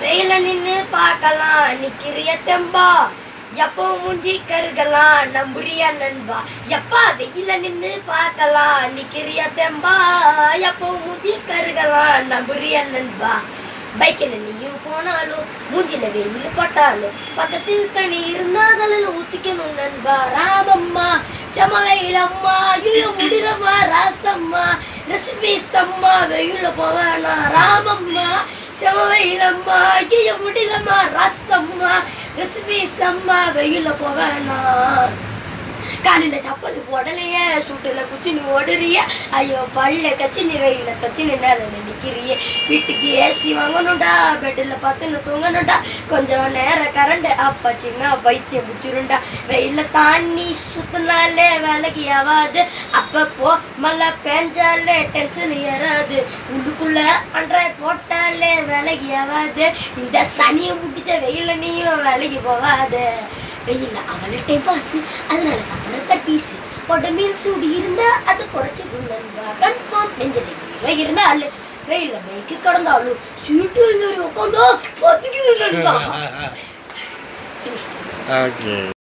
வெயில நின்னு பார்க்கலாம். நிக்கிறிய தெம்பா. எப்போ மூஞ்சி கருகலாம் நம்புறிய நண்பா. எப்பா வெயில நின்னு பார்க்கலாம். நிக்கிறிய தெம்பா. எப்போ மூஞ்சி கருகலாம் நம்புறிய நண்பா. பைக்கில் நீயும் போனாலும் மூஞ்சில வெயில் பட்டாலும் பக்கத்தில் தனி இருந்தாதலில் ஊத்திக்கணும் நண்பா. ராமம்மா செம வெயிலம்மா ஐயோ முடியலம்மா ராசம்மா. ரெசிபி சம்மா வெயில போவேனா ராமம்மா. செம வெயிலம்மா ஐயோ முடியலம்மா ரசம்மா ரெசிபி சம்மா வெயில போவேனா காலையில சப்பல் போடலையே சூட்டுல குச்சி நீ ஓடுறிய. ஐயோ பல்ல கச்சி நீ வெயில தச்சு நின்று நேரில் வீட்டுக்கு ஏசி வாங்கணும்டா பெட்டில் பார்த்துன்னு தூங்கணும்டா. கொஞ்சம் நேரம் கரண்ட் அப்பா சின்ன வைத்தியம் பிடிச்சிருண்டா வெயில தாண்டி சுத்தினாலே வேலைக்கு ஆகாது அப்பப்போ மழை பேஞ்சாலே டென்ஷன் ஏறாது. உள்ளுக்குள்ள அன்றாய் நாளே வேலைக்கு ஆகாது இந்த சனியை பிடிச்ச வெயில நீயும் வேலைக்கு போகாது. வெயில் அவளை டைம் பாஸ் அதனால சம்பளத்தை பீஸ் போட்ட மீன் சூடு இருந்தா அது குறைச்சிடும் நண்பா கன்ஃபார்ம் நெஞ்சில இருந்தா அல்ல வெயில்ல பைக்கு கடந்தாலும் சீட்டில் உட்காந்தா பத்துக்கு நண்பா. ஓகே